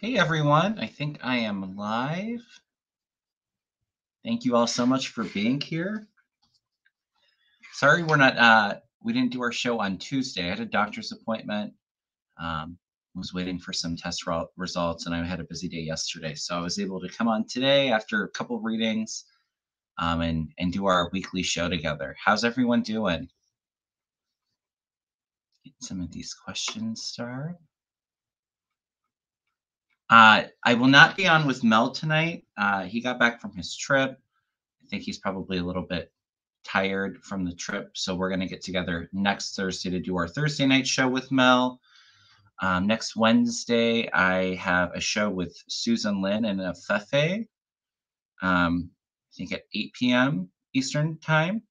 Hey everyone, I think I am live. Thank you all so much for being here. Sorry we're not uh we didn't do our show on Tuesday. I had a doctor's appointment. Um was waiting for some test results and I had a busy day yesterday. So I was able to come on today after a couple readings um, and and do our weekly show together. How's everyone doing? Get some of these questions started. Uh, I will not be on with Mel tonight. Uh, he got back from his trip. I think he's probably a little bit tired from the trip. So we're going to get together next Thursday to do our Thursday night show with Mel. Um, next Wednesday, I have a show with Susan Lynn and a Fefe. Um, I think at 8 p.m. Eastern Time.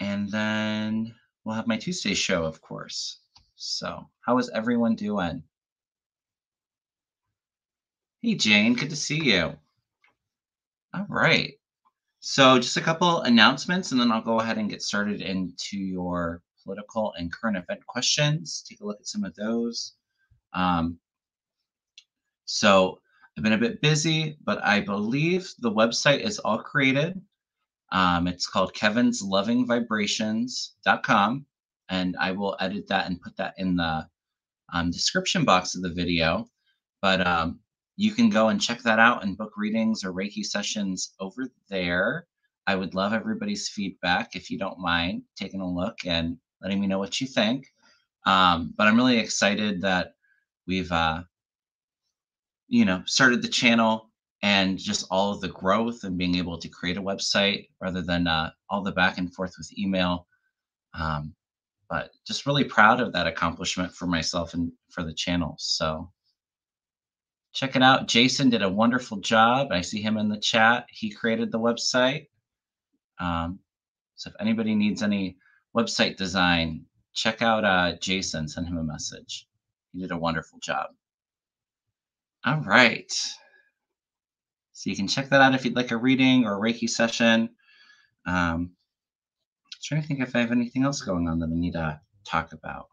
And then we'll have my Tuesday show, of course. So, how is everyone doing? Hey, Jane, good to see you. All right. So, just a couple announcements, and then I'll go ahead and get started into your political and current event questions. Take a look at some of those. Um, so, I've been a bit busy, but I believe the website is all created. Um, it's called Kevin's Loving Vibrations.com, and I will edit that and put that in the um, description box of the video. But um, you can go and check that out and book readings or Reiki sessions over there. I would love everybody's feedback if you don't mind taking a look and letting me know what you think. Um, but I'm really excited that we've, uh, you know, started the channel and just all of the growth and being able to create a website rather than uh, all the back and forth with email. Um, but just really proud of that accomplishment for myself and for the channel. So check it out. Jason did a wonderful job. I see him in the chat. He created the website. Um, so if anybody needs any website design, check out uh, Jason. Send him a message. He did a wonderful job. All right. So you can check that out if you'd like a reading or a Reiki session. Um, I'm trying to think if I have anything else going on that I need to talk about.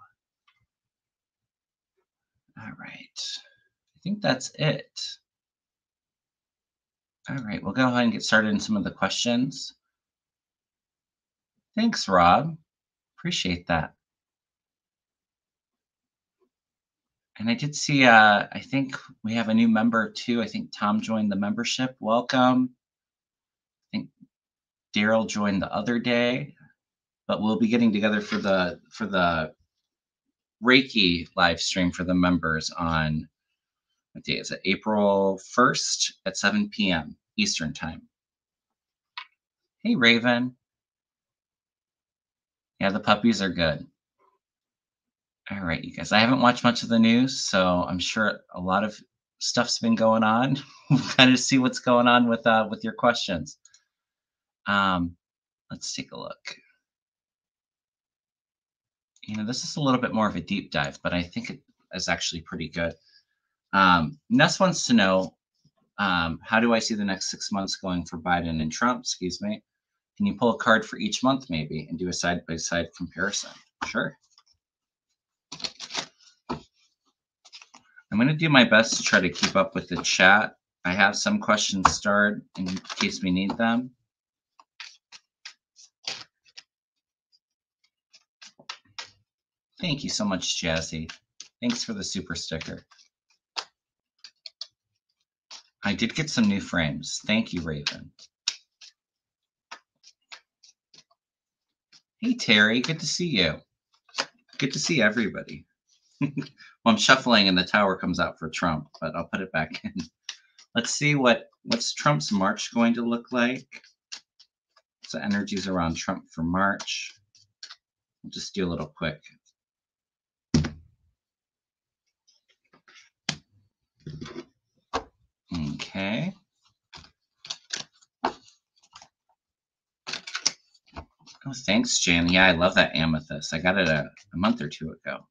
All right. I think that's it. All right, we'll go ahead and get started in some of the questions. Thanks, Rob. Appreciate that. And I did see, uh, I think we have a new member too. I think Tom joined the membership. Welcome. I think Daryl joined the other day, but we'll be getting together for the for the Reiki live stream for the members on what day is it? April 1st at 7 p.m. Eastern Time. Hey, Raven. Yeah, the puppies are good. All right, you guys. I haven't watched much of the news, so I'm sure a lot of stuff's been going on. we'll kind of see what's going on with uh, with your questions. Um, let's take a look. You know, this is a little bit more of a deep dive, but I think it is actually pretty good. Um, Ness wants to know um, how do I see the next six months going for Biden and Trump? Excuse me. Can you pull a card for each month maybe and do a side by side comparison? Sure. I'm going to do my best to try to keep up with the chat. I have some questions starred in case we need them. Thank you so much, Jazzy. Thanks for the super sticker. I did get some new frames. Thank you, Raven. Hey, Terry. Good to see you. Good to see everybody. well, I'm shuffling and the tower comes out for Trump, but I'll put it back in. Let's see what what's Trump's March going to look like. So energies around Trump for March. I'll just do a little quick. Okay. Oh, thanks, Jan. Yeah, I love that amethyst. I got it a, a month or two ago.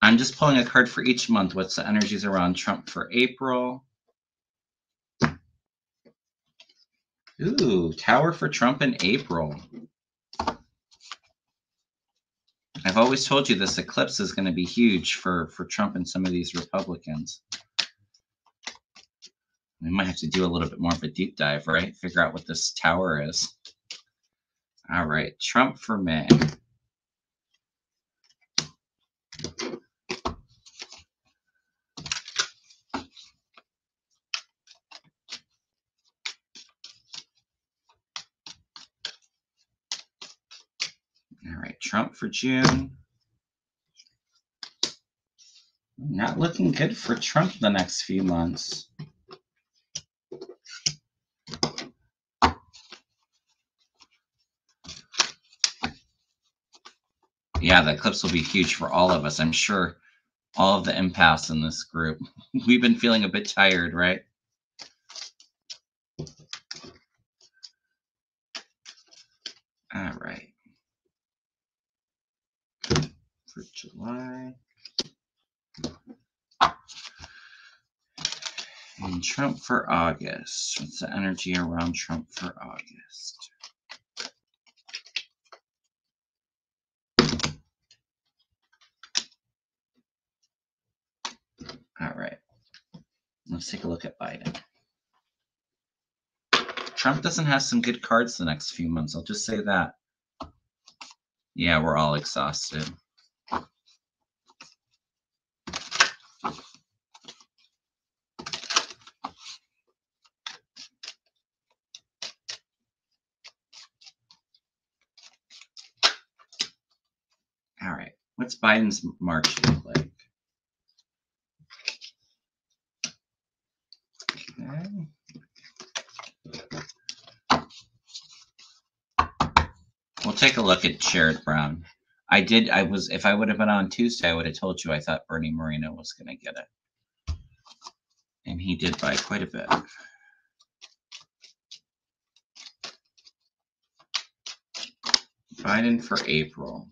I'm just pulling a card for each month. What's the energies around Trump for April? Ooh, Tower for Trump in April. I've always told you this eclipse is going to be huge for, for Trump and some of these Republicans. We might have to do a little bit more of a deep dive, right? Figure out what this tower is. All right, Trump for May. All right, Trump for June. Not looking good for Trump the next few months. Yeah, the eclipse will be huge for all of us. I'm sure all of the empaths in this group. We've been feeling a bit tired, right? All right. For July. And Trump for August. What's the energy around Trump for August? All right. Let's take a look at Biden. Trump doesn't have some good cards the next few months. I'll just say that. Yeah, we're all exhausted. All right. What's Biden's March look like? Okay. We'll take a look at Sherrod Brown. I did, I was, if I would have been on Tuesday, I would have told you I thought Bernie Moreno was going to get it. And he did by quite a bit. Biden for April.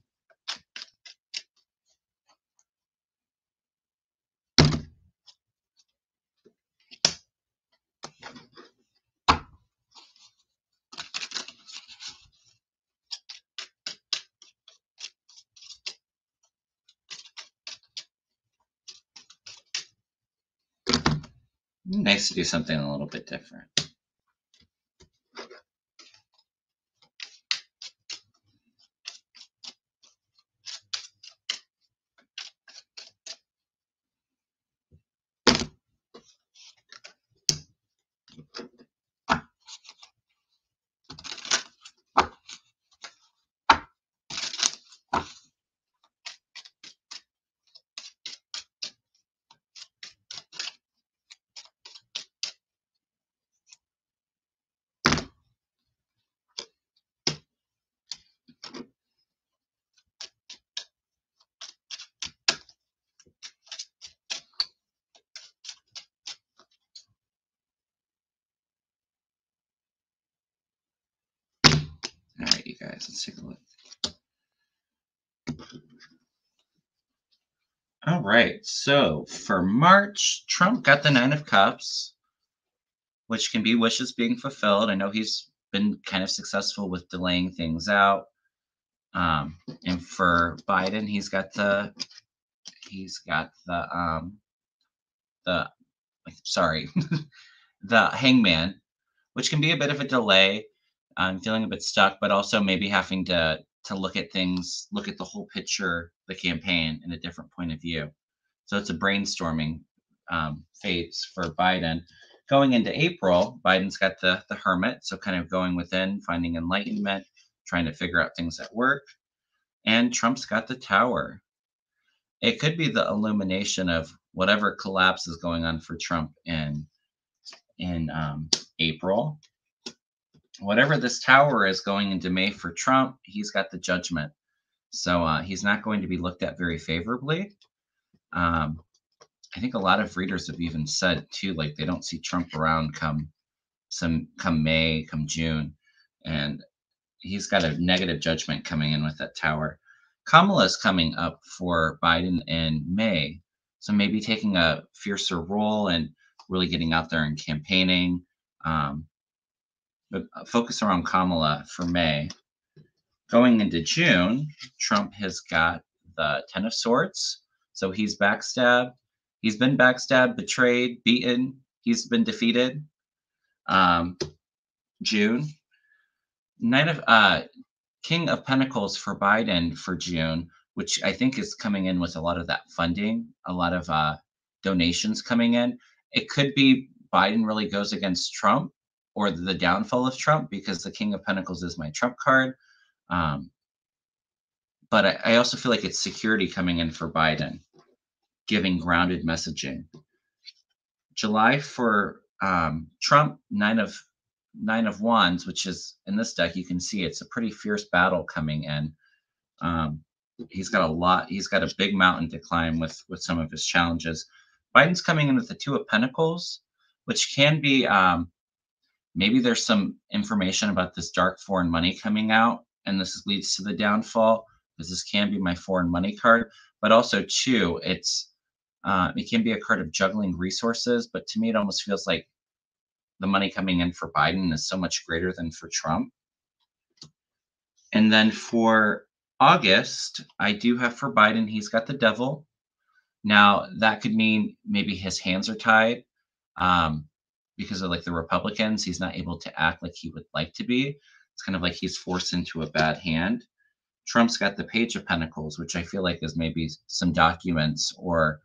Nice to do something a little bit different. All right, you guys, let's take a look. All right, so for Trump got the Nine of Cups, which can be wishes being fulfilled. I know he's been kind of successful with delaying things out. Um, and for Biden, he's got the he's got the um the sorry the hangman, which can be a bit of a delay. I'm feeling a bit stuck, but also maybe having to to look at things, look at the whole picture, the campaign in a different point of view. So it's a brainstorming um, phase for Biden. Going into April, Biden's got the the hermit, so kind of going within, finding enlightenment, trying to figure out things at work, and Trump's got the tower. It could be the illumination of whatever collapse is going on for Trump in in um, April whatever this tower is going into May for Trump, he's got the judgment. So uh, he's not going to be looked at very favorably. Um, I think a lot of readers have even said too, like they don't see Trump around come some come May, come June, and he's got a negative judgment coming in with that tower. Kamala is coming up for Biden in May, so maybe taking a fiercer role and really getting out there and campaigning. Um, but uh, focus around Kamala for May. Going into June, Trump has got the Ten of Swords. So he's backstabbed. He's been backstabbed, betrayed, beaten. He's been defeated. Um, June. Knight of uh, King of Pentacles for Biden for June, which I think is coming in with a lot of that funding, a lot of uh, donations coming in. It could be Biden really goes against Trump or the downfall of Trump because the King of Pentacles is my Trump card. Um, but I, I also feel like it's security coming in for Biden, giving grounded messaging. July for um, Trump, nine of nine of wands, which is in this deck, you can see it's a pretty fierce battle coming in. Um, he's got a lot. He's got a big mountain to climb with with some of his challenges. Biden's coming in with the two of Pentacles, which can be um, maybe there's some information about this dark foreign money coming out, and this leads to the downfall because this can be my foreign money card, but also too, it's uh, it can be a card of juggling resources. But to me, it almost feels like the money coming in for Biden is so much greater than for Trump. And then for August, I do have for Biden, he's got the devil. Now, that could mean maybe his hands are tied um, because of like the Republicans. He's not able to act like he would like to be. It's kind of like he's forced into a bad hand. Trump's got the Page of Pentacles, which I feel like is maybe some documents or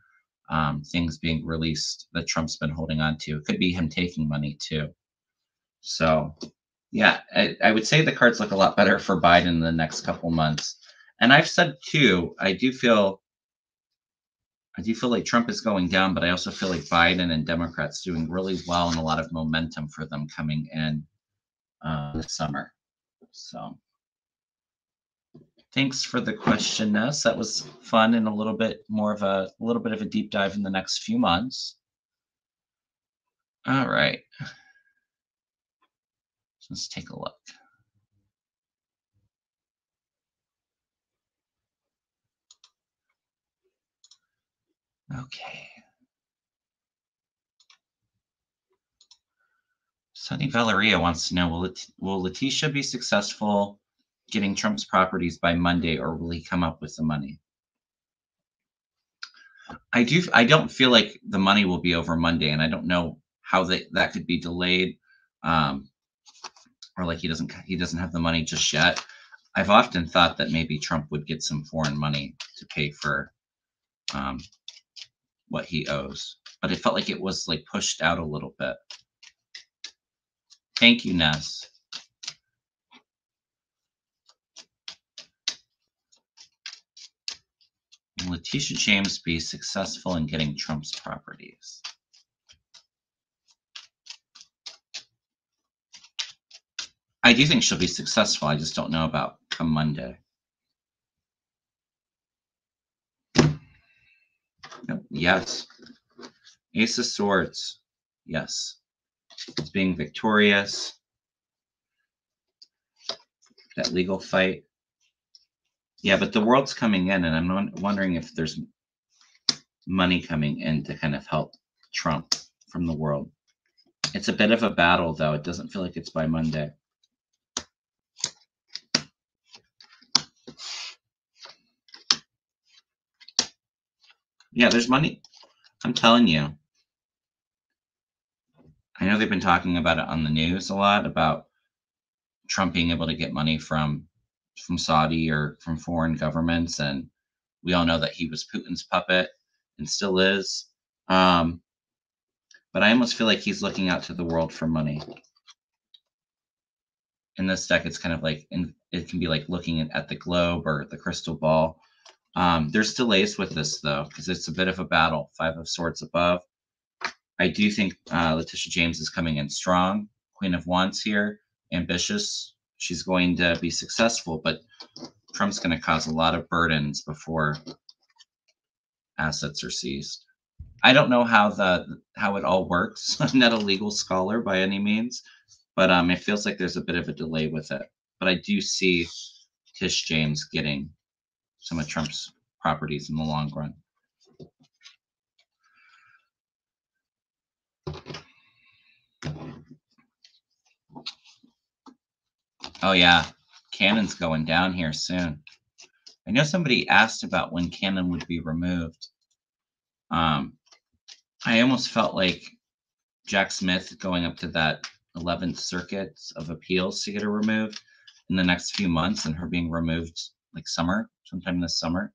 um, things being released that Trump's been holding on to. It could be him taking money too. So, yeah, I, I would say the cards look a lot better for Biden in the next couple months. And I've said too, I do feel, I do feel like Trump is going down, but I also feel like Biden and Democrats doing really well and a lot of momentum for them coming in uh, this summer. So. Thanks for the question, Ness. That was fun and a little bit more of a, a little bit of a deep dive in the next few months. All right. Let's take a look. Okay. Sunny Valeria wants to know, will, will Letitia be successful getting Trump's properties by Monday, or will he come up with the money? I do. I don't feel like the money will be over Monday, and I don't know how that that could be delayed, um, or like he doesn't he doesn't have the money just yet. I've often thought that maybe Trump would get some foreign money to pay for um, what he owes, but it felt like it was like pushed out a little bit. Thank you, Ness. Letitia James be successful in getting Trump's properties? I do think she'll be successful. I just don't know about come Monday. Yes. Ace of Swords. Yes. It's being victorious. That legal fight. Yeah, but the world's coming in, and I'm wondering if there's money coming in to kind of help Trump from the world. It's a bit of a battle, though. It doesn't feel like it's by Monday. Yeah, there's money. I'm telling you. I know they've been talking about it on the news a lot about Trump being able to get money from from Saudi or from foreign governments, and we all know that he was Putin's puppet and still is. Um, but I almost feel like he's looking out to the world for money. In this deck, it's kind of like it can be like looking at the globe or the crystal ball. Um, there's delays with this though, because it's a bit of a battle. Five of Swords above. I do think uh, Letitia James is coming in strong. Queen of Wands here, ambitious, she's going to be successful, but Trump's going to cause a lot of burdens before assets are seized. I don't know how the how it all works. I'm not a legal scholar by any means, but um, it feels like there's a bit of a delay with it. But I do see Tish James getting some of Trump's properties in the long run. Oh yeah, Cannon's going down here soon. I know somebody asked about when Cannon would be removed. Um, I almost felt like Jack Smith going up to that 11th Circuit of Appeals to get her removed in the next few months and her being removed like summer, sometime this summer.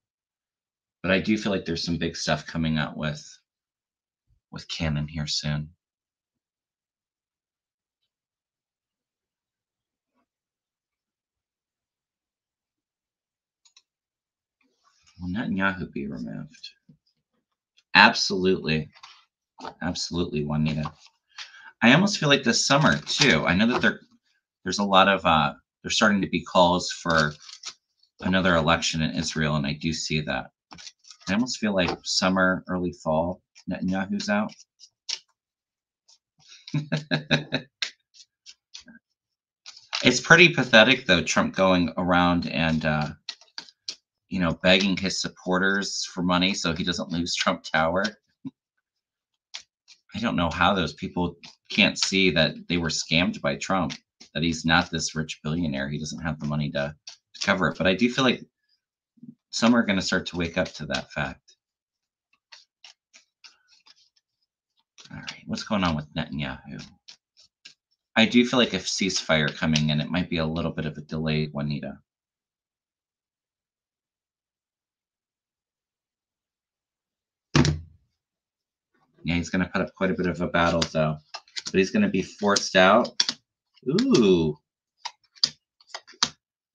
But I do feel like there's some big stuff coming out with with Cannon here soon. Will Netanyahu be removed? Absolutely. Absolutely, Juanita. I almost feel like this summer too. I know that there there's a lot of uh there's starting to be calls for another election in Israel, and I do see that. I almost feel like summer, early fall, Netanyahu's out. it's pretty pathetic though, Trump going around and uh you know, begging his supporters for money so he doesn't lose Trump Tower. I don't know how those people can't see that they were scammed by Trump, that he's not this rich billionaire. He doesn't have the money to, to cover it. But I do feel like some are going to start to wake up to that fact. All right, what's going on with Netanyahu? I do feel like a ceasefire coming in, it might be a little bit of a delay, Juanita. Yeah, he's going to put up quite a bit of a battle, though. But he's going to be forced out. Ooh.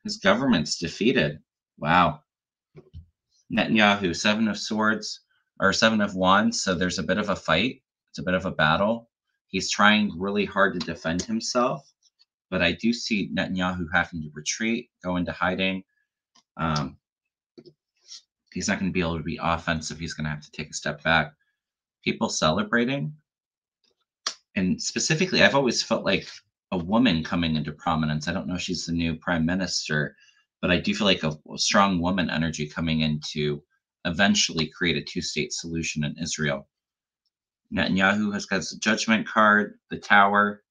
His government's defeated. Wow. Netanyahu, seven of swords, or seven of wands. So there's a bit of a fight. It's a bit of a battle. He's trying really hard to defend himself. But I do see Netanyahu having to retreat, go into hiding. Um, he's not going to be able to be offensive. He's going to have to take a step back people celebrating. And specifically, I've always felt like a woman coming into prominence. I don't know if she's the new prime minister, but I do feel like a, strong woman energy coming in to eventually create a two state solution in Israel. Netanyahu has got the judgment card, the tower.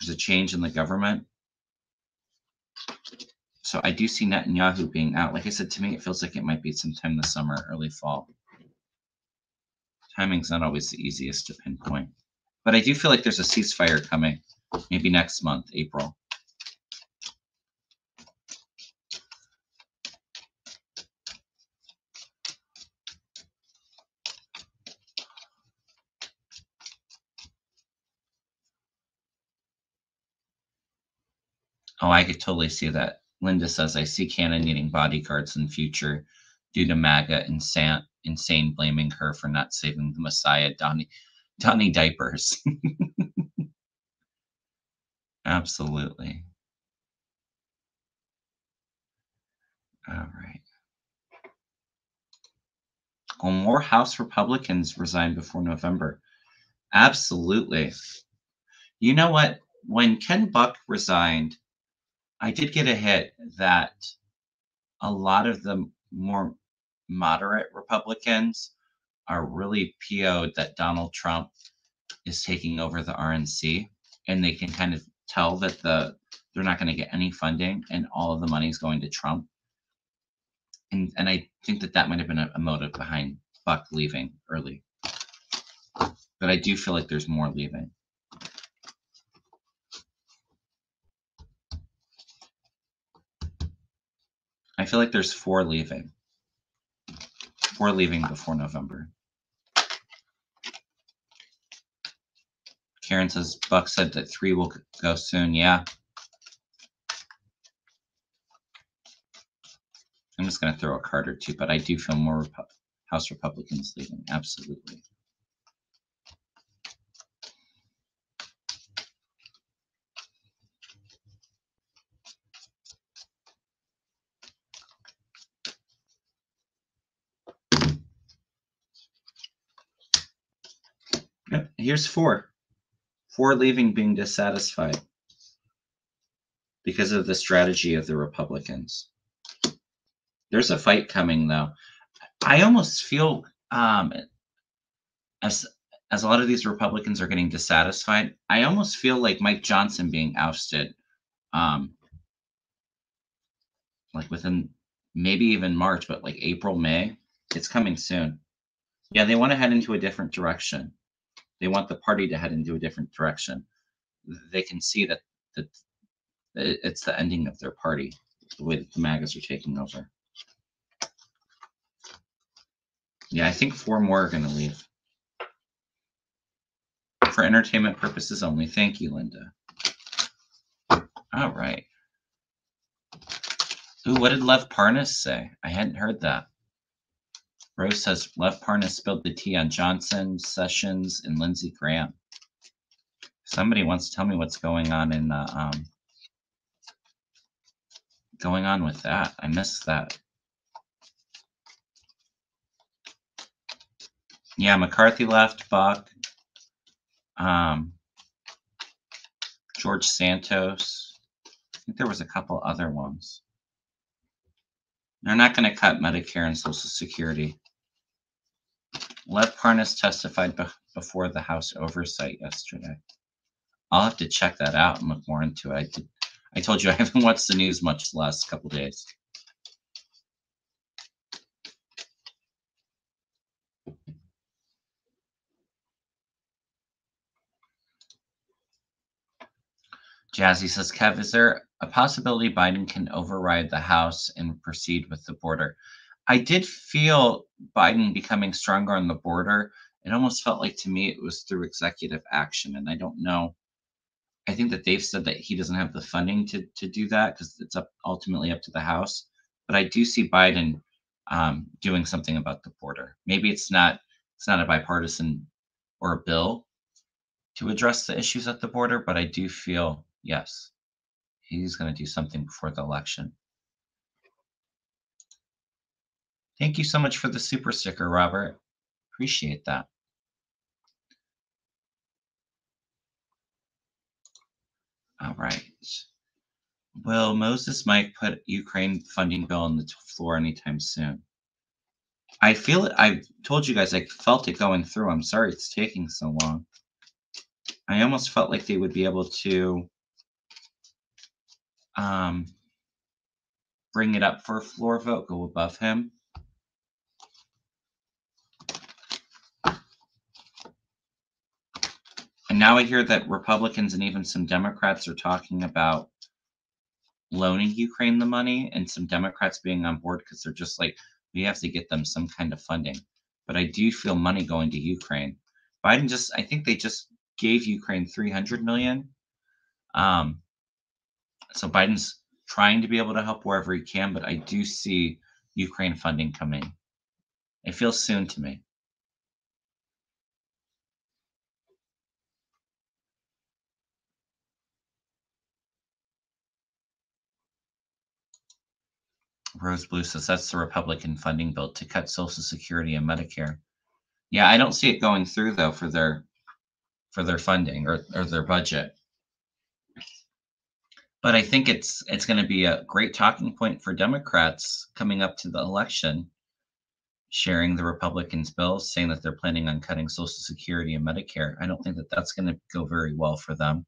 There's a change in the government. So I do see Netanyahu being out. Like I said, to me, it feels like it might be sometime this summer, early fall timing's not always the easiest to pinpoint. But I do feel like there's a ceasefire coming, maybe next month, April. Oh, I could totally see that. Linda says, I see Cannon needing bodyguards in future due to MAGA and Sant insane blaming her for not saving the Messiah, Donnie, Donnie diapers. Absolutely. All right. Will more House Republicans resign before November? Absolutely. You know what? When Ken Buck resigned, I did get a hit that a lot of the more moderate Republicans are really PO'd that Donald Trump is taking over the RNC, and they can kind of tell that the they're not going to get any funding, and all of the money is going to Trump. And and I think that that might have been a, a motive behind Buck leaving early. But I do feel like there's more leaving. I feel like there's four leaving. We're leaving before November. Karen says Buck said that three will go soon. Yeah. I'm just going to throw a card or two, but I do feel more Repu House Republicans leaving. Absolutely. Here's four. Four leaving being dissatisfied because of the strategy of the Republicans. There's a fight coming, though. I almost feel um, as as a lot of these Republicans are getting dissatisfied, I almost feel like Mike Johnson being ousted. Um, like within maybe even March, but like April, May, it's coming soon. Yeah, they want to head into a different direction. They want the party to head into a different direction. They can see that that it's the ending of their party, the way that the MAGAs are taking over. Yeah, I think four more are going to leave. For entertainment purposes only. Thank you, Linda. All right. Ooh, what did Lev Parnas say? I hadn't heard that. Rose says Lev Parnas spilled the tea on Johnson, Sessions, and Lindsey Graham. Somebody wants to tell me what's going on in the um, going on with that. I missed that. Yeah, McCarthy left, Buck, um, George Santos. I think there was a couple other ones. They're not going to cut Medicare and Social Security. Lev Parnas testified be before the House Oversight yesterday. I'll have to check that out and look more into it. I, did, I told you I haven't watched the news much the last couple days. Jazzy says, Kev, is there a possibility Biden can override the House and proceed with the border? I did feel Biden becoming stronger on the border. It almost felt like to me it was through executive action. And I don't know. I think that they've said that he doesn't have the funding to, to do that because it's up ultimately up to the House. But I do see Biden um, doing something about the border. Maybe it's not it's not a bipartisan or a bill to address the issues at the border, but I do feel Yes, he's going to do something before the election. Thank you so much for the super sticker, Robert. Appreciate that. All right. Will Moses Mike put Ukraine funding bill on the floor anytime soon? I feel it. I told you guys I felt it going through. I'm sorry it's taking so long. I almost felt like they would be able to um, bring it up for a floor vote, go above him. Now I hear that Republicans and even some Democrats are talking about loaning Ukraine the money and some Democrats being on board because they're just like, we have to get them some kind of funding. But I do feel money going to Ukraine. Biden just, I think they just gave Ukraine 300 million. Um, so Biden's trying to be able to help wherever he can, but I do see Ukraine funding coming. It feels soon to me. Rose Blue says that's the Republican funding bill to cut Social Security and Medicare. Yeah, I don't see it going through though for their for their funding or, or their budget but I think it's it's going to be a great talking point for Democrats coming up to the election, sharing the Republicans' bills, saying that they're planning on cutting Social Security and Medicare. I don't think that that's going to go very well for them.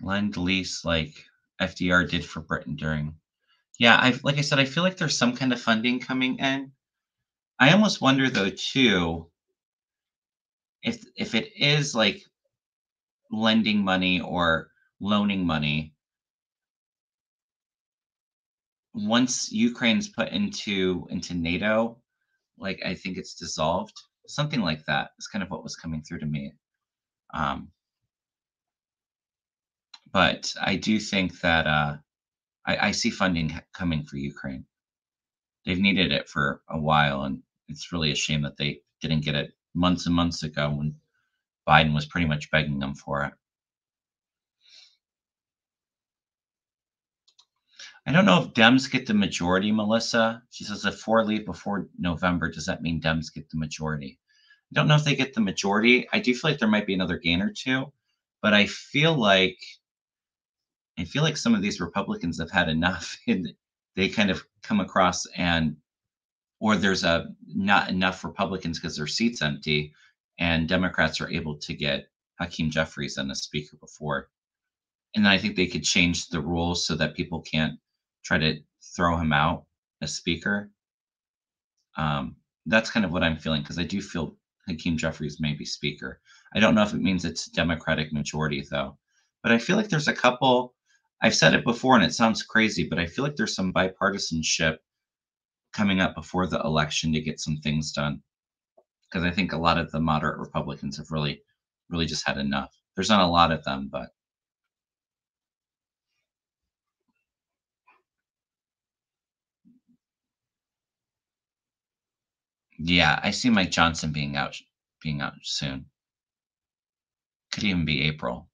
Lend lease like FDR did for Britain during. Yeah, I like I said, I feel like there's some kind of funding coming in. I almost wonder though too if if it is like lending money or loaning money once Ukraine's put into into NATO, like I think it's dissolved, something like that is kind of what was coming through to me. Um, but I do think that uh, I, I see funding coming for Ukraine. They've needed it for a while, and it's really a shame that they didn't get it months and months ago when Biden was pretty much begging them for it. I don't know if Dems get the majority, Melissa. She says if four leave before November, does that mean Dems get the majority? I don't know if they get the majority. I do feel like there might be another gain or two, but I feel like I feel like some of these Republicans have had enough and they kind of come across and or there's a not enough Republicans because their seats empty and Democrats are able to get Hakeem Jeffries and a speaker before And I think they could change the rules so that people can't try to throw him out as speaker. Um, that's kind of what I'm feeling because I do feel Hakeem Jeffries may be speaker. I don't know if it means it's Democratic majority though, but I feel like there's a couple. I've said it before and it sounds crazy, but I feel like there's some bipartisanship coming up before the election to get some things done. Because I think a lot of the moderate Republicans have really, really just had enough. There's not a lot of them, but Yeah, I see Mike Johnson being out being out soon. Could even be April.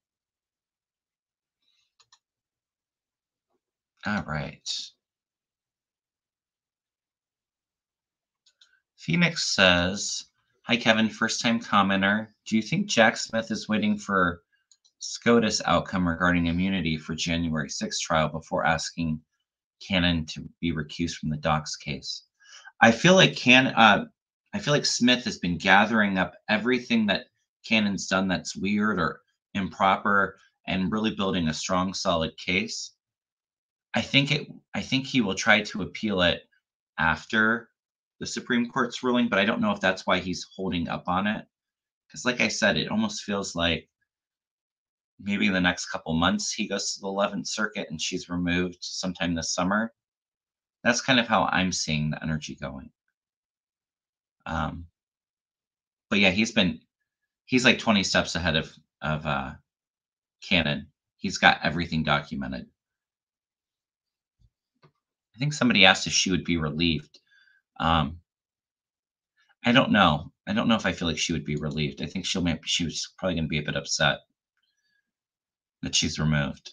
All right. Phoenix says, Hi, Kevin, first time commenter. Do you think Jack Smith is waiting for SCOTUS outcome regarding immunity for January 6th trial before asking Cannon to be recused from the Docs case? I feel like Can uh, I feel like Smith has been gathering up everything that Cannon's done that's weird or improper and really building a strong, solid case. I think it I think he will try to appeal it after the Supreme Court's ruling, but I don't know if that's why he's holding up on it. Because like I said, it almost feels like maybe in the next couple months he goes to the 11th Circuit and she's removed sometime this summer. That's kind of how I'm seeing the energy going. Um, but yeah, he's been he's like 20 steps ahead of of uh, Cannon. He's got everything documented. I think somebody asked if she would be relieved. Um, I don't know. I don't know if I feel like she would be relieved. I think she'll maybe she was probably going to be a bit upset that she's removed.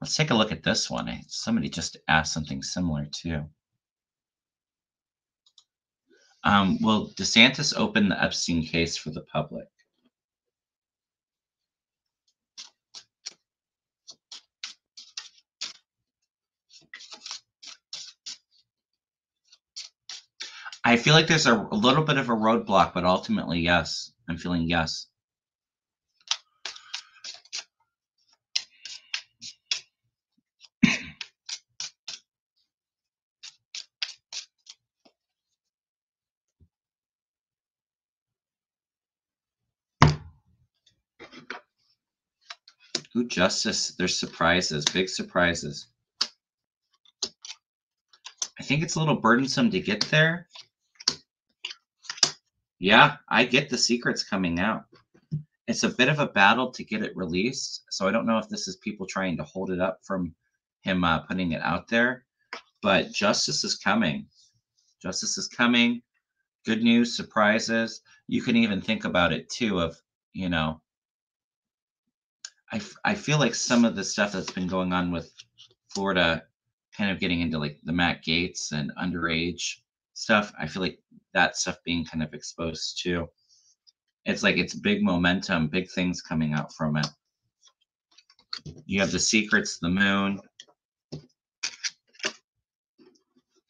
Let's take a look at this one. Somebody just asked something similar too. Um, will DeSantis open the Epstein case for the public? I feel like there's a, a little bit of a roadblock, but ultimately, yes. I'm feeling yes. Ooh, Justice. There's surprises, big surprises. I think it's a little burdensome to get there. Yeah, I get the secrets coming out. It's a bit of a battle to get it released. So I don't know if this is people trying to hold it up from him uh, putting it out there. But justice is coming. Justice is coming. Good news, surprises. You can even think about it too of, you know, I, I feel like some of the stuff that's been going on with Florida kind of getting into like the Matt Gaetz and underage stuff, I feel like that stuff being kind of exposed too. It's like it's big momentum, big things coming out from it. You have the secrets, the moon,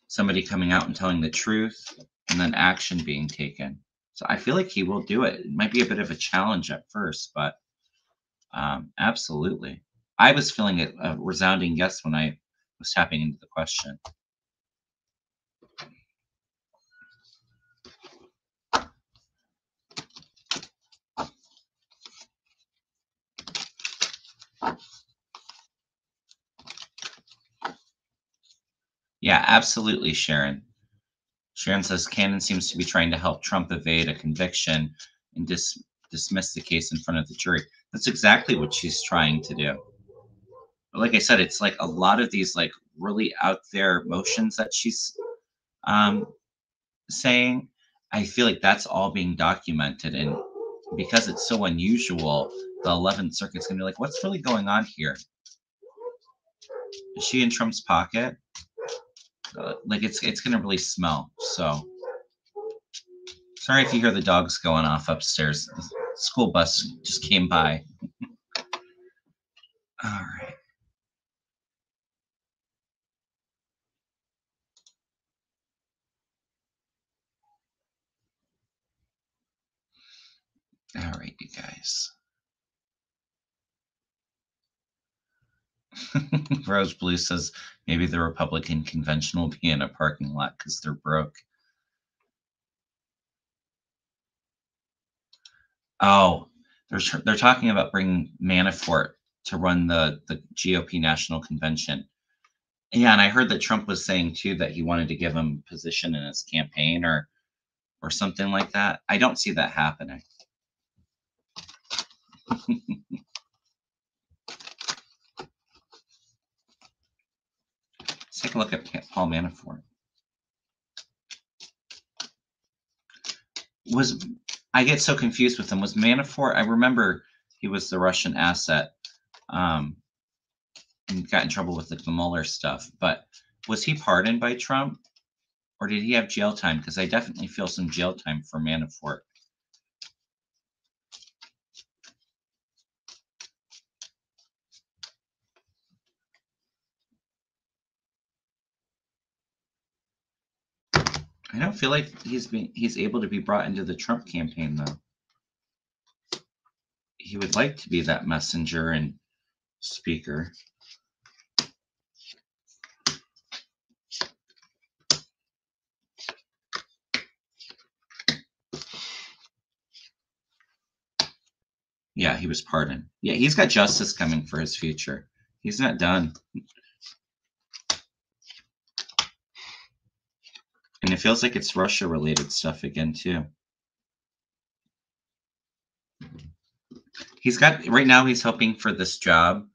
somebody coming out and telling the truth, and then action being taken. So I feel like he will do it. It might be a bit of a challenge at first, but um, absolutely. I was feeling it a resounding yes when I was tapping into the question. Yeah, absolutely, Sharon. Sharon says Cannon seems to be trying to help Trump evade a conviction and dis- dismiss the case in front of the jury. That's exactly what she's trying to do. But like I said, it's like a lot of these like really out there motions that she's um, saying. I feel like that's all being documented, and because it's so unusual, the 11th Circuit's gonna be like, "What's really going on here? Is she in Trump's pocket? Uh, like it's it's gonna really smell. So sorry if you hear the dogs going off upstairs The school bus just came by. All right. All right. right, you guys. Rose Blue says maybe the Republican convention will be in a parking lot because they're broke. Oh, they're they're talking about bringing Manafort to run the the GOP national convention. Yeah, and I heard that Trump was saying too that he wanted to give him a position in his campaign or or something like that. I don't see that happening. take a look at Paul Manafort. Was I get so confused with him? Was Manafort? I remember he was the Russian asset, um, and got in trouble with like the Mueller stuff. But was he pardoned by Trump, or did he have jail time? Because I definitely feel some jail time for Manafort. I don't feel like he's been he's able to be brought into the Trump campaign though. He would like to be that messenger and speaker. Yeah, he was pardoned. Yeah, he's got justice coming for his future. He's not done. It feels like it's Russia related stuff again, too. He's got, right now, he's hoping for this job,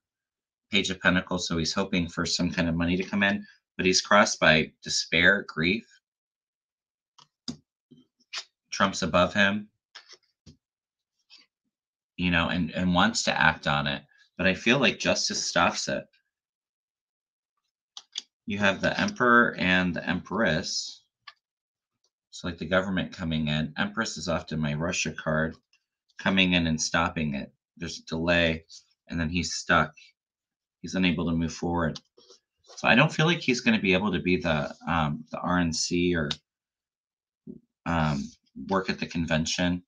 Page of Pentacles. So he's hoping for some kind of money to come in, but he's crossed by despair, grief. Trump's above him, you know, and, and wants to act on it. But I feel like justice stops it. You have the Emperor and the Empress. So like the government coming in, Empress is often my Russia card, coming in and stopping it. There's a delay, and then he's stuck. He's unable to move forward. So I don't feel like he's going to be able to be the um, the RNC or um, work at the convention.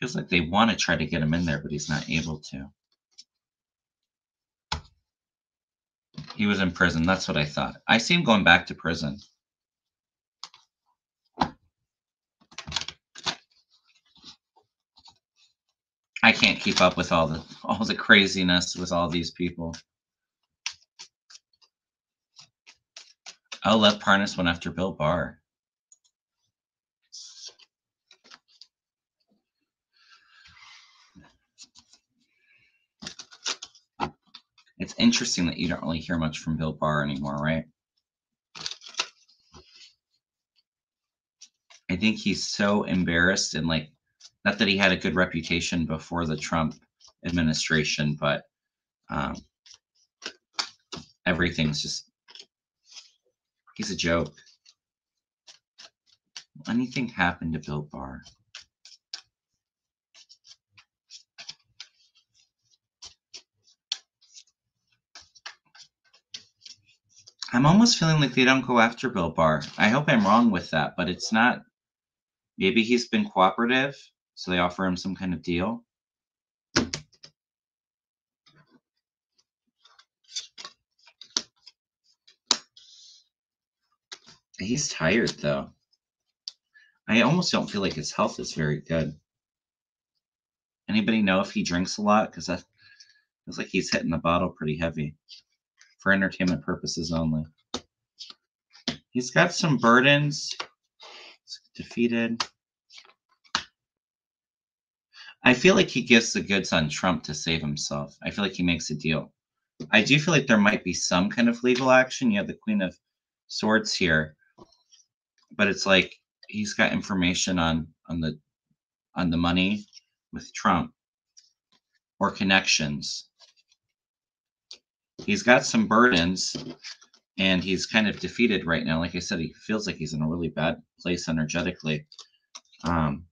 Feels like they want to try to get him in there, but he's not able to. He was in prison. That's what I thought. I see him going back to prison. Can't keep up with all the all the craziness with all these people. Oh, Lev Parnas went after Bill Barr. It's interesting that you don't really hear much from Bill Barr anymore, right? I think he's so embarrassed and like not that he had a good reputation before the Trump administration, but um, everything's just he's a joke. Anything happened to Bill Barr? I'm almost feeling like they don't go after Bill Barr. I hope I'm wrong with that, but it's not. Maybe he's been cooperative so they offer him some kind of deal. He's tired though. I almost don't feel like his health is very good. Anybody know if he drinks a lot? Because that feels like he's hitting the bottle pretty heavy for entertainment purposes only. He's got some burdens. He's defeated. I feel like he gives the goods on Trump to save himself. I feel like he makes a deal. I do feel like there might be some kind of legal action. You have the Queen of Swords here, but it's like he's got information on on the on the money with Trump or connections. He's got some burdens and he's kind of defeated right now. Like I said, he feels like he's in a really bad place energetically. Um,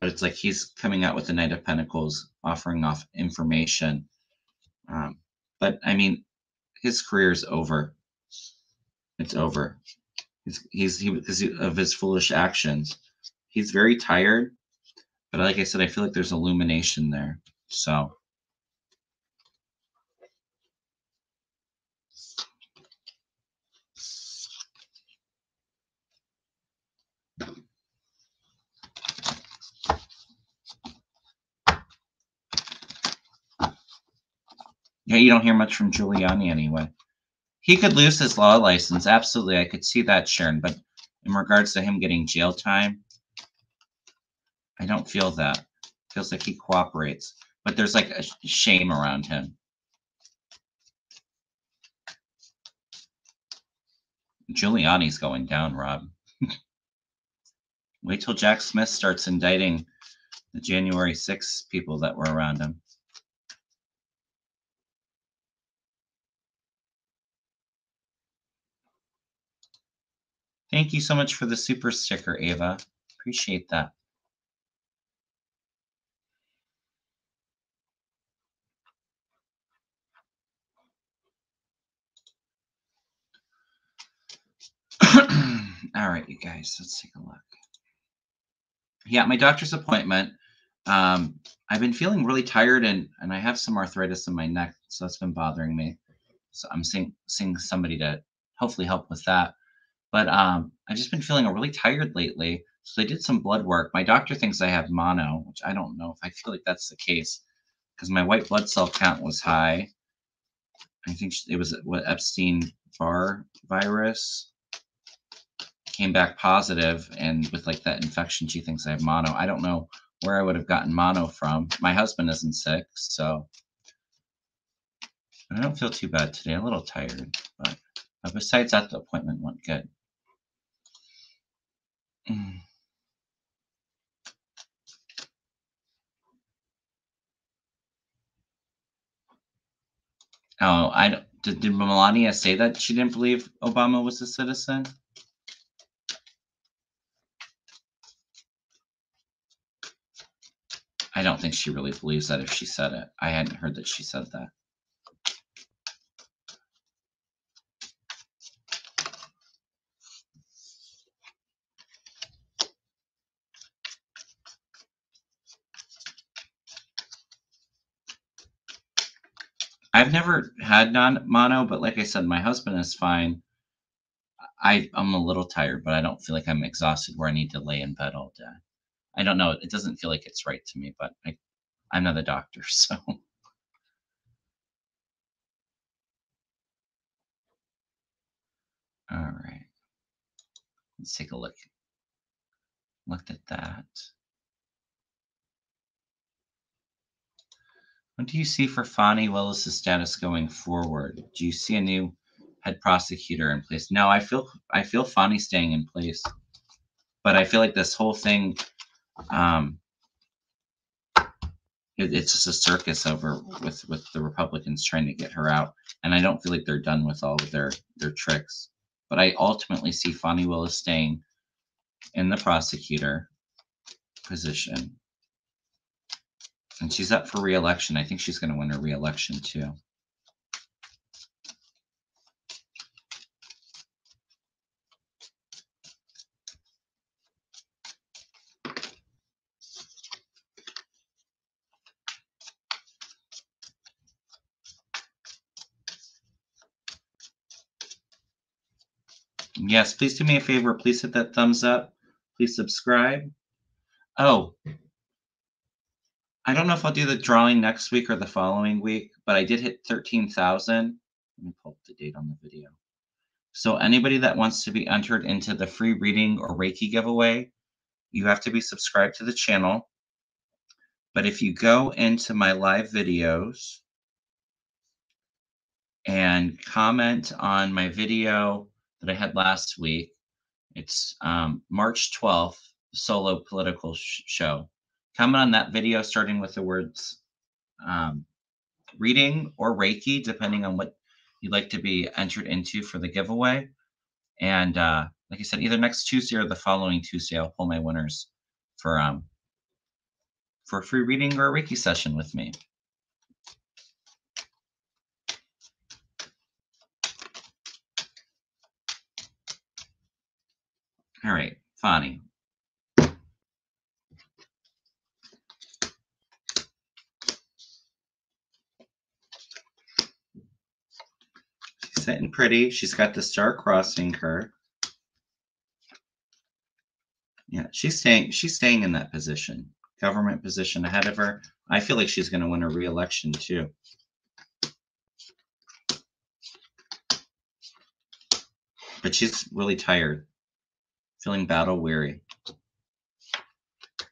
but it's like he's coming out with the Knight of Pentacles, offering off information. Um, but I mean, his career is over. It's over. He's he's he because of his foolish actions. He's very tired. But like I said, I feel like there's illumination there. So. You don't hear much from Giuliani anyway. He could lose his law license. Absolutely. I could see that, Sharon. But in regards to him getting jail time, I don't feel that. Feels like he cooperates. But there's like a shame around him. Giuliani's going down, Rob. Wait till Jack Smith starts indicting the January 6 people that were around him. Thank you so much for the super sticker, Ava. Appreciate that. All right, you guys, let's take a look. Yeah, my doctor's appointment. Um, I've been feeling really tired and and I have some arthritis in my neck, so that's been bothering me. So I'm seeing seeing somebody to hopefully help with that. But um, I've just been feeling really tired lately. So they did some blood work. My doctor thinks I have mono, which I don't know if I feel like that's the case because my white blood cell count was high. I think it was what Epstein Barr virus came back positive, and with like that infection, she thinks I have mono. I don't know where I would have gotten mono from. My husband isn't sick, so I don't feel too bad today. a little tired, but besides that, the appointment went good. Mm. Oh, I don't, did, did Melania say that she didn't believe Obama was a citizen? I don't think she really believes that if she said it. I hadn't heard that she said that. Never had non mono, but like I said, my husband is fine. I I'm a little tired, but I don't feel like I'm exhausted where I need to lay in bed all day. I don't know. It doesn't feel like it's right to me, but I I'm not a doctor, so. All right. Let's take a look. Looked at that. What do you see for Fani Willis' status going forward? Do you see a new head prosecutor in place? No, I feel I feel Fani staying in place, but I feel like this whole thing, um, it, it's just a circus over with with the Republicans trying to get her out, and I don't feel like they're done with all of their their tricks. But I ultimately see Fani Willis staying in the prosecutor position and she's up for reelection. I think she's going to win her reelection too. Yes, please do me a favor. Please hit that thumbs up. Please subscribe. Oh, I don't know if I'll do the drawing next week or the following week, but I did hit 13,000. Let me pull up the date on the video. So anybody that wants to be entered into the free reading or Reiki giveaway, you have to be subscribed to the channel. But if you go into my live videos and comment on my video that I had last week, it's um, March 12th, solo political sh show comment on that video starting with the words um, reading or Reiki, depending on what you'd like to be entered into for the giveaway. And uh, like I said, either next Tuesday or the following Tuesday, I'll pull my winners for um for a free reading or a Reiki session with me. All right, Fani. And pretty. She's got the star crossing her. Yeah, she's staying. She's staying in that position, government position ahead of her. I feel like she's going to win a re-election too. But she's really tired, feeling battle weary.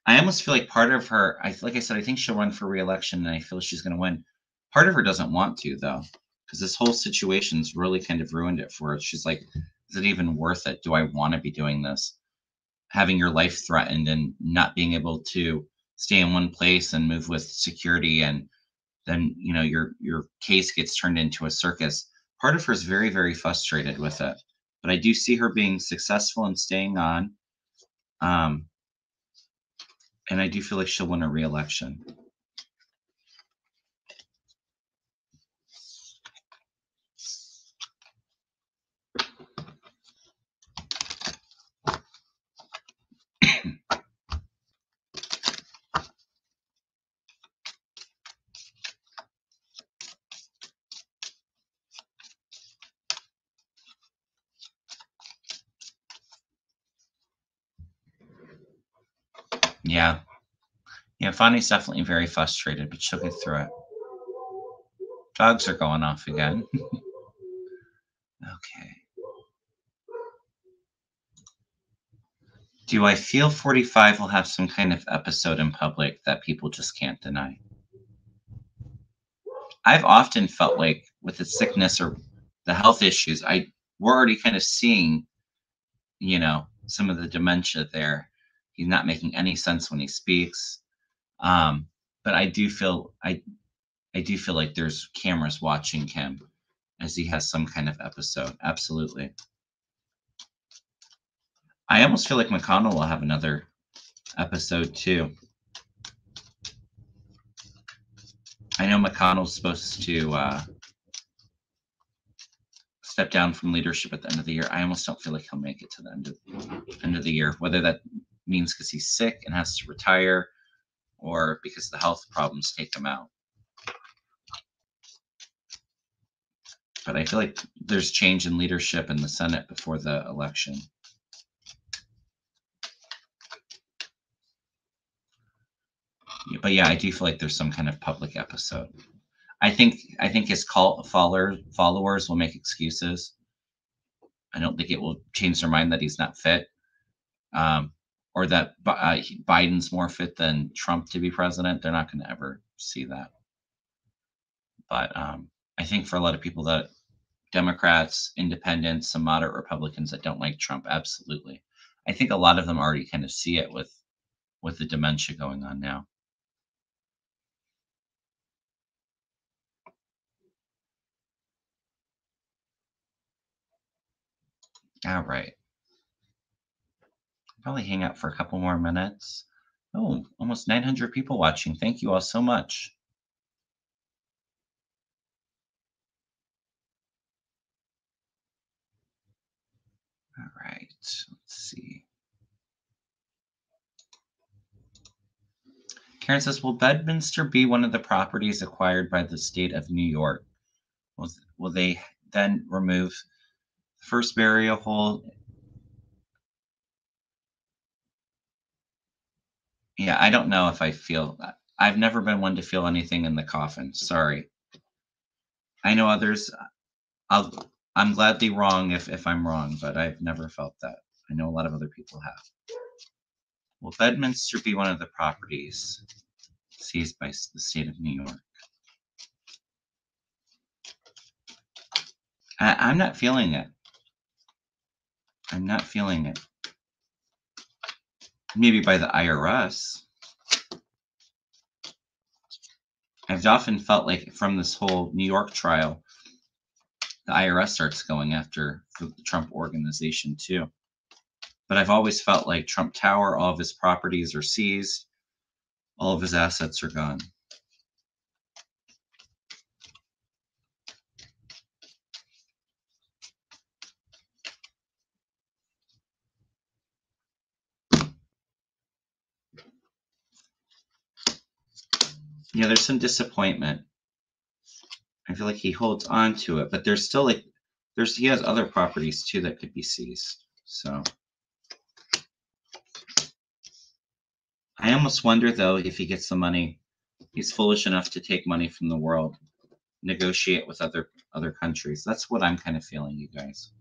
I almost feel like part of her, I like I said, I think she'll run for re-election, and I feel she's going to win. Part of her doesn't want to though, because this whole situation's really kind of ruined it for her. She's like, is it even worth it? Do I want to be doing this? Having your life threatened and not being able to stay in one place and move with security, and then you know your your case gets turned into a circus. Part of her is very very frustrated with it, but I do see her being successful and staying on. Um, and I do feel like she'll win a re-election. Yeah. Yeah, Fani's definitely very frustrated, but she'll get through it. Dogs are going off again. okay. Do I feel 45 will have some kind of episode in public that people just can't deny? I've often felt like with the sickness or the health issues, I we're already kind of seeing, you know, some of the dementia there. He's not making any sense when he speaks. Um, but I do feel I I do feel like there's cameras watching him as he has some kind of episode. Absolutely. I almost feel like McConnell will have another episode too. I know McConnell's supposed to uh, step down from leadership at the end of the year. I almost don't feel like he'll make it to the end of end of the year. Whether that means because he's sick and has to retire, or because the health problems take them out. But I feel like there's change in leadership in the Senate before the election. But yeah, I do feel like there's some kind of public episode. I think I think his call follower, followers will make excuses. I don't think it will change their mind that he's not fit. Um, or that uh, Biden's more fit than Trump to be president. They're not going to ever see that. But um, I think for a lot of people that Democrats, independents, some moderate Republicans that don't like Trump, absolutely. I think a lot of them already kind of see it with with the dementia going on now. All right probably hang out for a couple more minutes. Oh, almost 900 people watching. Thank you all so much. All right, let's see. Karen says, will Bedminster be one of the properties acquired by the state of New York? Will, will they then remove the first burial hole Yeah, I don't know if I feel. I've never been one to feel anything in the coffin. Sorry. I know others. I'll. I'm gladly wrong if if I'm wrong, but I've never felt that. I know a lot of other people have. Will Bedminster be one of the properties seized by the state of New York? I, I'm not feeling it. I'm not feeling it maybe by the IRS. I've often felt like from this whole New York trial, the IRS starts going after the Trump organization too. But I've always felt like Trump Tower, all of his properties are seized, all of his assets are gone. Yeah, there's some disappointment. I feel like he holds on to it, but there's still like There's he has other properties too that could be seized. So I almost wonder though if he gets the money, he's foolish enough to take money from the world, negotiate with other other countries. That's what I'm kind of feeling, you guys.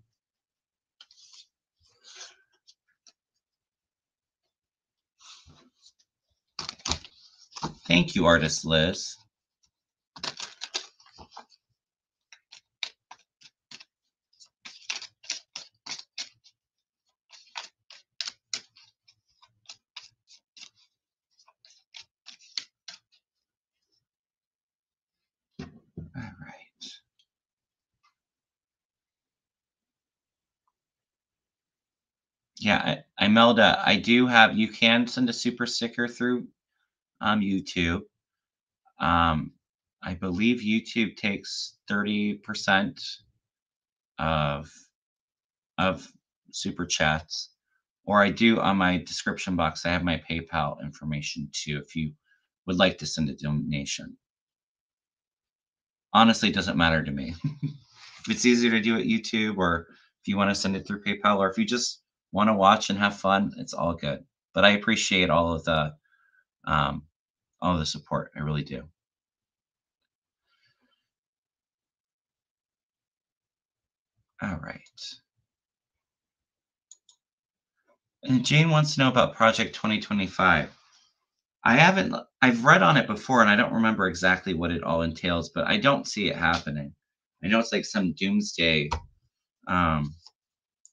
Thank you, artist Liz. All right. Yeah, I, Imelda, I do have, you can send a super sticker through um, YouTube. Um, I believe YouTube takes 30% of, of super chats. Or I do on my description box, I have my PayPal information too, if you would like to send a donation. Honestly, it doesn't matter to me. if it's easier to do at YouTube or if you want to send it through PayPal or if you just want to watch and have fun, it's all good. But I appreciate all of the um, all the support. I really do. All right. And Jane wants to know about Project 2025. I haven't, I've read on it before and I don't remember exactly what it all entails, but I don't see it happening. I know it's like some doomsday um,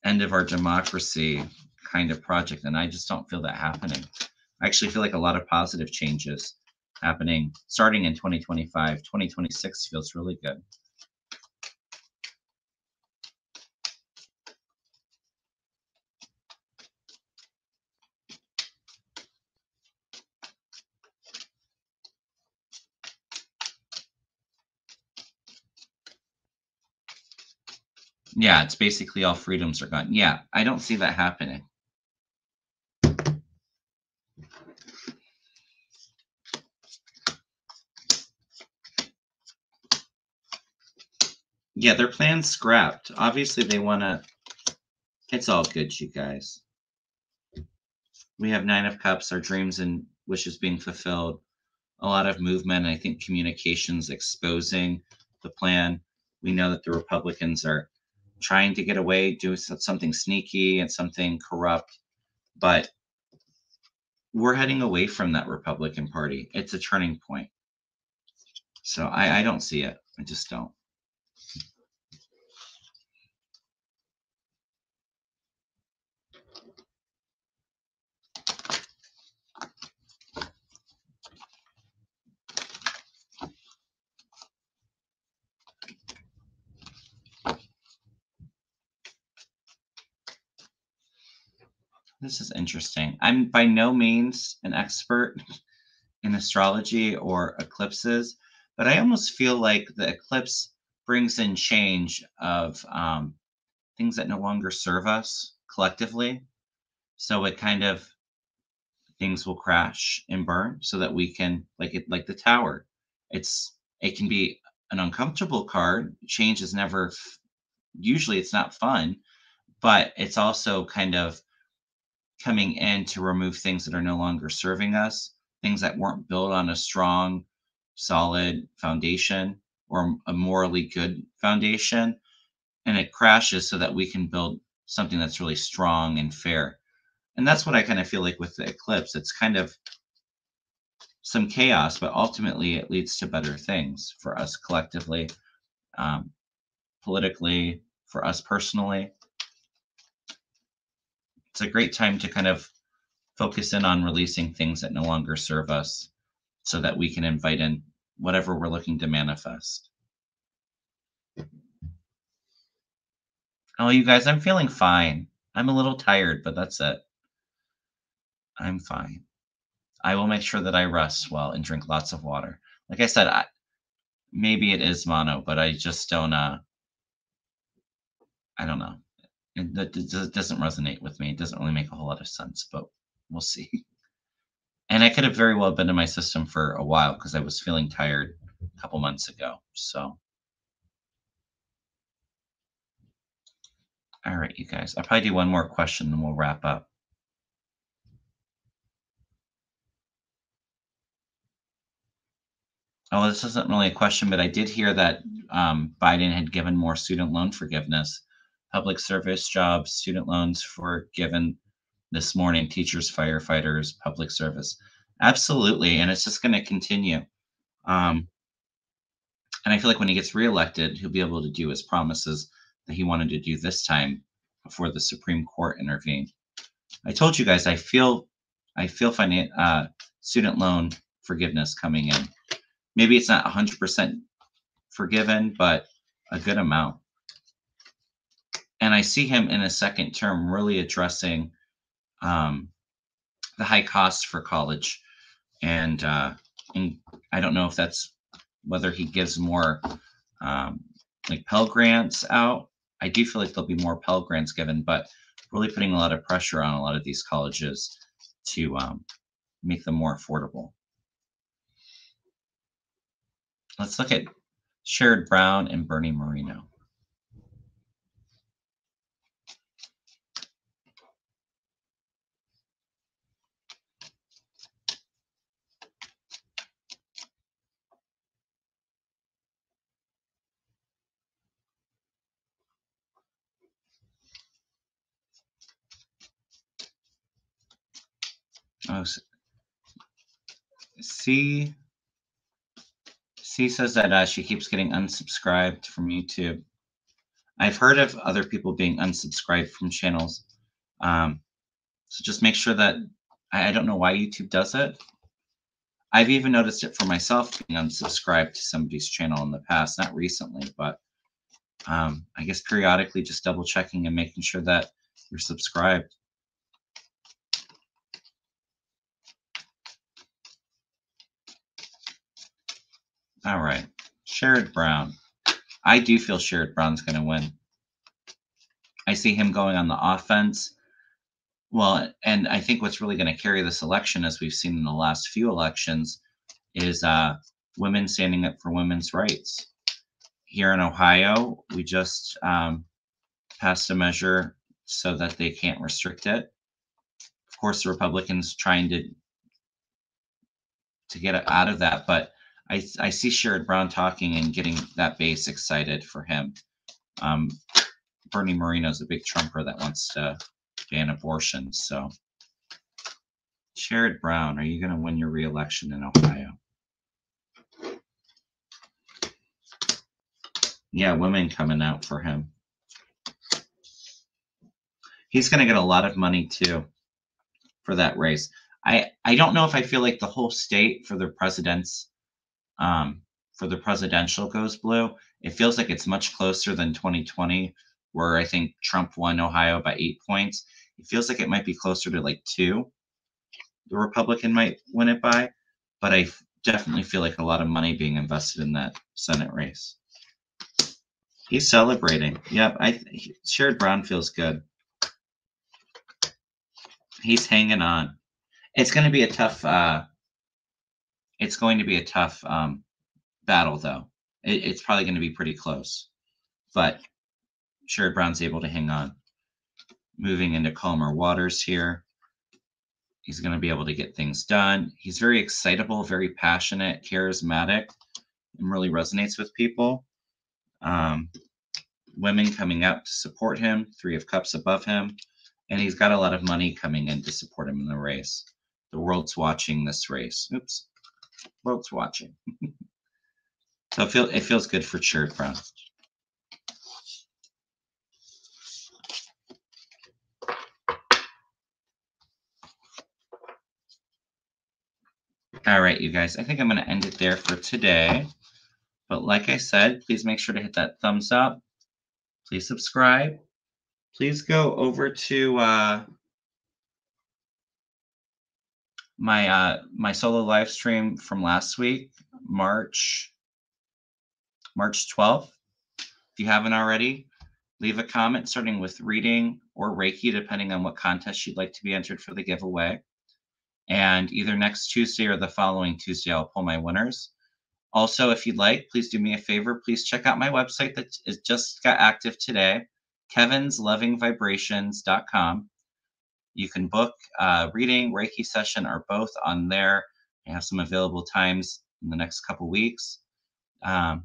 end of our democracy kind of project, and I just don't feel that happening. I actually feel like a lot of positive changes happening starting in 2025. 2026 feels really good. Yeah, it's basically all freedoms are gone. Yeah, I don't see that happening. Yeah, their plan's scrapped. Obviously, they want to. It's all good, you guys. We have Nine of Cups, our dreams and wishes being fulfilled. A lot of movement. I think communications exposing the plan. We know that the Republicans are trying to get away, do something sneaky and something corrupt, but we're heading away from that Republican Party. It's a turning point. So I, I don't see it. I just don't. This is interesting. I'm by no means an expert in astrology or eclipses, but I almost feel like the eclipse brings in change of um, things that no longer serve us collectively. So it kind of things will crash and burn so that we can like it like the tower. It's it can be an uncomfortable card. Change is never usually it's not fun, but it's also kind of coming in to remove things that are no longer serving us, things that weren't built on a strong, solid foundation or a morally good foundation. And it crashes so that we can build something that's really strong and fair. And that's what I kind of feel like with the eclipse. It's kind of some chaos, but ultimately it leads to better things for us collectively, um, politically, for us personally a great time to kind of focus in on releasing things that no longer serve us so that we can invite in whatever we're looking to manifest. Oh, you guys, I'm feeling fine. I'm a little tired, but that's it. I'm fine. I will make sure that I rest well and drink lots of water. Like I said, I, maybe it is mono, but I just don't. Uh, I don't know it, that doesn't resonate with me. It doesn't really make a whole lot of sense, but we'll see. And I could have very well been in my system for a while because I was feeling tired a couple months ago. So All right, you guys. I'll probably do one more question, then we'll wrap up. Oh, this isn't really a question, but I did hear that um, Biden had given more student loan forgiveness, public service jobs, student loans forgiven this morning, teachers, firefighters, public service. Absolutely. And it's just going to continue. Um, and I feel like when he gets reelected, he'll be able to do his promises that he wanted to do this time before the Supreme Court intervened. I told you guys I feel I feel finan- uh, student loan forgiveness coming in maybe it's not 100% forgiven, but a good amount. And I see him in a second term really addressing um, the high costs for college. And, uh, and I don't know if that's whether he gives more um, like Pell Grants out. I do feel like there'll be more Pell Grants given, but really putting a lot of pressure on a lot of these colleges to um, make them more affordable. Let's look at Sherrod Brown and Bernie Moreno. Oh, see C says that uh, she keeps getting unsubscribed from YouTube. I've heard of other people being unsubscribed from channels. Um, so just make sure that I, I don't know why YouTube does it. I've even noticed it for myself being unsubscribed to somebody's channel in the past, not recently, but um, I guess periodically just double checking and making sure that you're subscribed. All right. Sherrod Brown. I do feel Sherrod Brown's going to win. I see him going on the offense. Well, and I think what's really going to carry this election, as we've seen in the last few elections, is uh, women standing up for women's rights. Here in Ohio, we just um, passed a measure so that they can't restrict it. Of course, the Republicans trying to to get it out of that, but I, I see Sherrod Brown talking and getting that base excited for him. Um, Bernie Moreno's a big Trumper that wants to ban abortion. So, Sherrod Brown, are you going to win your reelection in Ohio? Yeah, women coming out for him. He's going to get a lot of money too for that race. I I don't know if I feel like the whole state for the presidents um, for the presidential goes blue. It feels like it's much closer than 2020, where I think Trump won Ohio by eight points. It feels like it might be closer to like two. The Republican might win it by, but I definitely feel like a lot of money being invested in that Senate race. He's celebrating. Yep, I Sherrod Brown feels good. He's hanging on. It's going to be a tough uh, it's going to be a tough um, battle, though. It, it's probably going to be pretty close, but Sherrod Brown's able to hang on. Moving into calmer waters here. He's going to be able to get things done. He's very excitable, very passionate, charismatic, and really resonates with people. Um, women coming out to support him, Three of Cups above him, and he's got a lot of money coming in to support him in the race. The world's watching this race. Oops world's watching. so it, feel, it feels good for Sherrod Brown. All right, you guys, I think I'm going to end it there for today. But like I said, please make sure to hit that thumbs up. Please subscribe. Please go over to uh, my uh my solo live stream from last week, March March 12th. If you haven't already, leave a comment starting with reading or Reiki, depending on what contest you'd like to be entered for the giveaway. And either next Tuesday or the following Tuesday, I'll pull my winners. Also, if you'd like, please do me a favor. Please check out my website that is just got active today, kevinslovingvibrations.com. You can book a reading, Reiki session, or both on there. I have some available times in the next couple weeks. Um,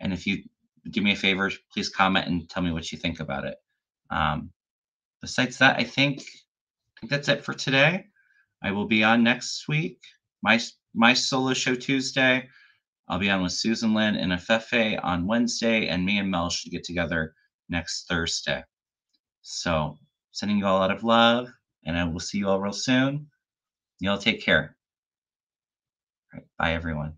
and if you do me a favor, please comment and tell me what you think about it. Um, besides that, I think, I think that's it for today. I will be on next week. My my solo show Tuesday. I'll be on with Susan Lynn and Afefe on Wednesday, and me and Mel should get together next Thursday. So, sending you all a lot of love, and I will see you all real soon. Y'all take care. All right, bye, everyone.